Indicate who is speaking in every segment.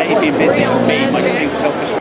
Speaker 1: okay being busy and me, my suit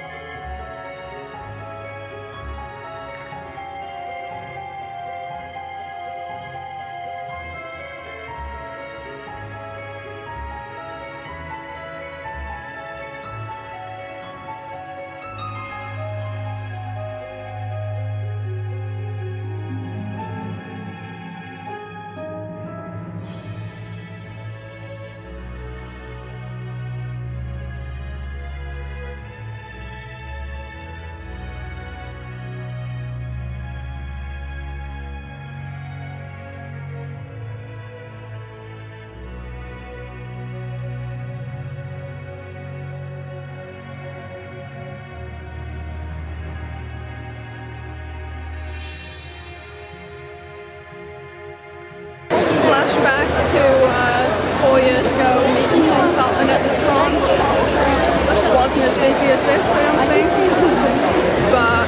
Speaker 2: wasn't as busy as this, I don't think. But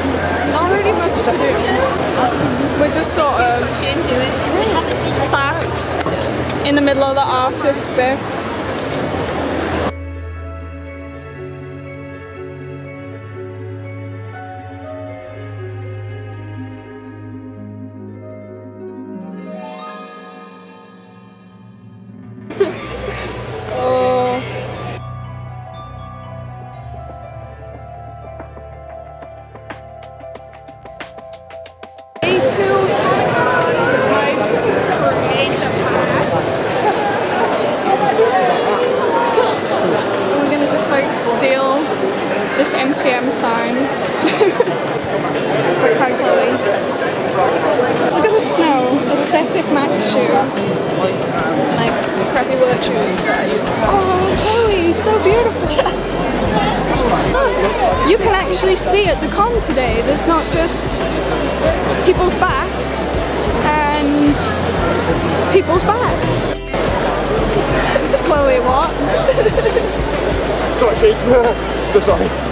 Speaker 2: not really much to do. We're just sort of sat in the middle of the artist bits. This sign. Hi Chloe. Look at the snow. Aesthetic Max shoes. Like crappy work shoes that I use. Oh, Chloe, so beautiful. Look, you can actually see at the con today. There's not just people's backs and people's backs. Chloe, what?
Speaker 3: Sorry, Chief. so sorry.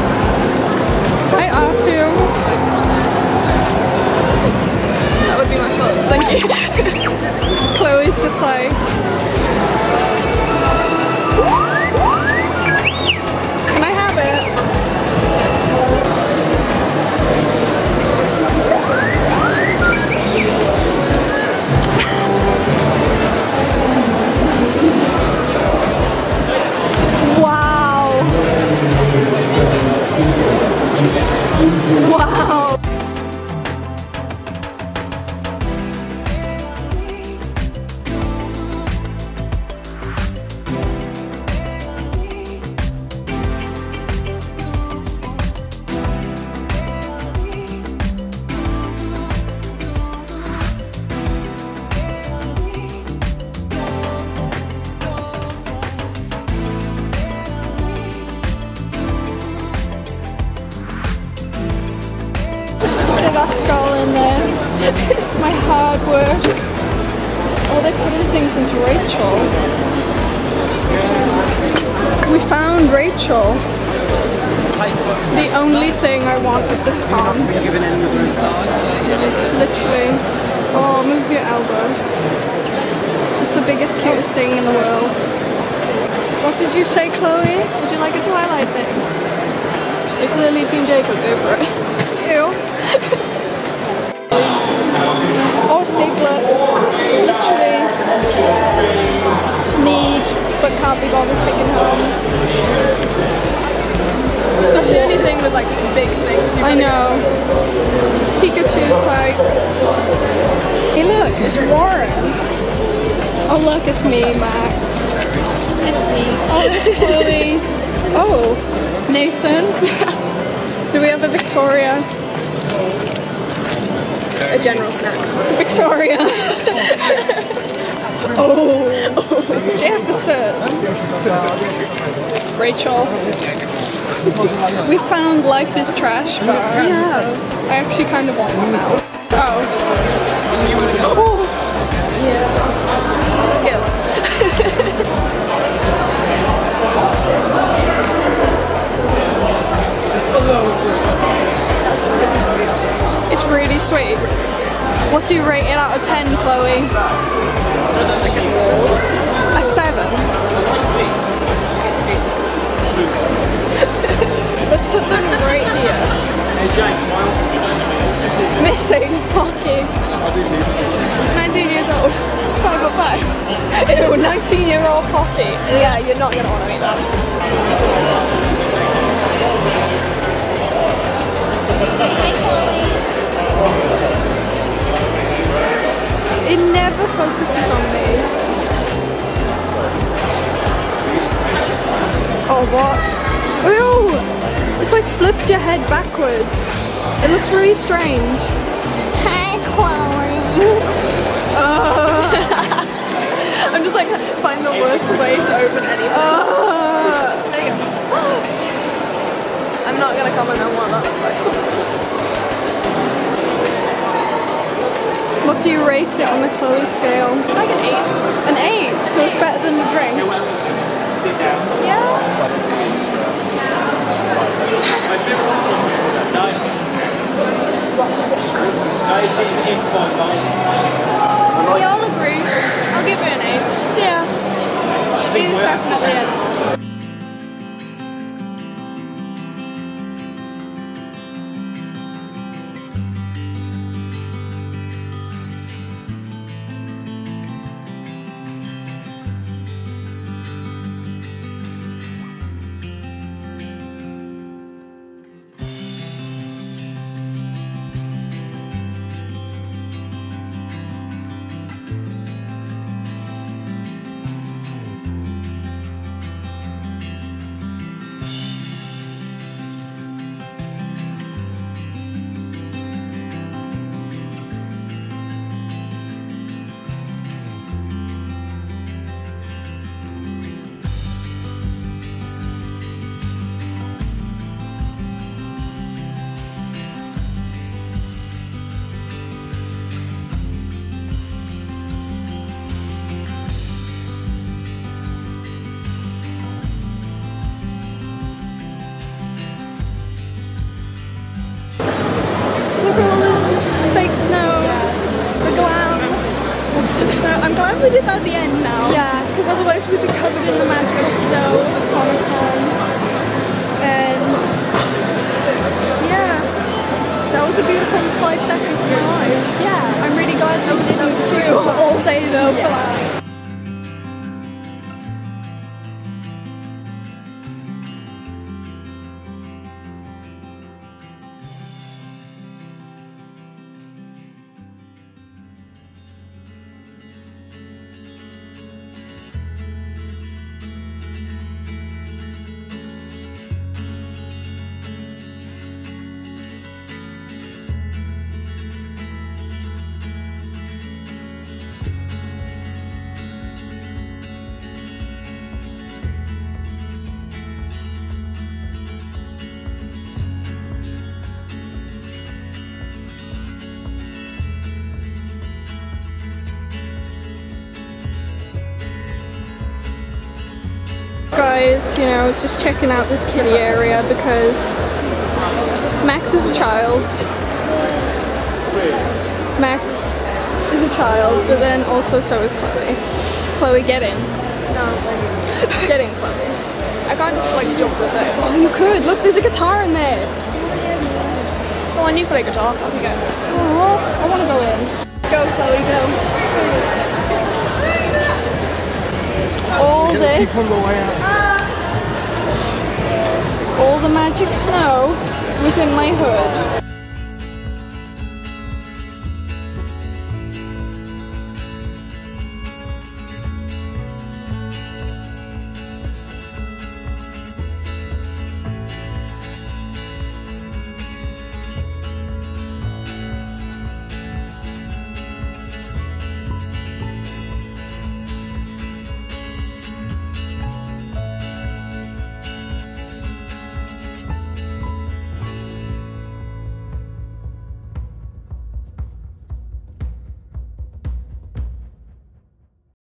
Speaker 2: Chloe's just like. Did I skull in there? My hard work. Oh, they're putting things into Rachel. We found Rachel. The only thing I want at this con. Literally. Oh, move your elbow. It's just the biggest, cutest thing in the world. What did you say, Chloe?
Speaker 4: Would you like a Twilight thing? You're clearly Team Jacob, go for it.
Speaker 2: Ew. Literally need but can't be bothered taking home.
Speaker 4: That's the only thing with like big things. you
Speaker 2: I know. Pikachu's like, hey look, it's Warren. Oh look, it's me, Max.
Speaker 4: It's me.
Speaker 2: Oh, it's Chloe. Oh, Nathan. Do we have a Victoria?
Speaker 4: A general snack.
Speaker 2: Victoria. oh. Jefferson. Rachel. we found Life is Trash bars.
Speaker 4: Yeah.
Speaker 2: I actually kind of want one now. Oh. Oh. Sweet. What do you rate it out of 10, Chloe? A 7. Let's put them right here. Missing Pocky.
Speaker 4: 19 years old. Five foot five.
Speaker 2: Ew, 19 year old Pocky.
Speaker 4: Yeah, you're not gonna want to eat that.
Speaker 2: Focuses on me. Oh, what? Ew! It's like flipped your head backwards. It looks really strange.
Speaker 5: Hi, Chloe.
Speaker 4: I'm just like find the worst way to open anything.
Speaker 2: Uh,
Speaker 4: There you go. I'm not gonna comment on what that looks like.
Speaker 2: What do you rate it on the Chloe scale?
Speaker 4: Like an eight.
Speaker 2: An 8, so it's better than the drink.
Speaker 4: Yeah. We all agree. I'll give it an eight. Yeah. It's definitely an
Speaker 2: I'm glad we did that at the end now.
Speaker 4: Yeah.
Speaker 2: Because otherwise we'd be covered in the magical snow of Comic Con. And yeah, that was a beautiful five seconds of my life.
Speaker 4: Yeah.
Speaker 2: I'm really glad that we didn't queue Guys, you know, just checking out this kitty area because Max is a child. Max is a child, but then also so is Chloe. Chloe, get in.
Speaker 4: No.
Speaker 2: Get in, Chloe.
Speaker 4: I can't just like jump the thing.
Speaker 2: Oh, you could. Look, there's a guitar in there.
Speaker 4: Go on, you play guitar. Off you go.
Speaker 2: Oh, I want to go in. Go, Chloe, go. All this, all the magic snow was in my hood.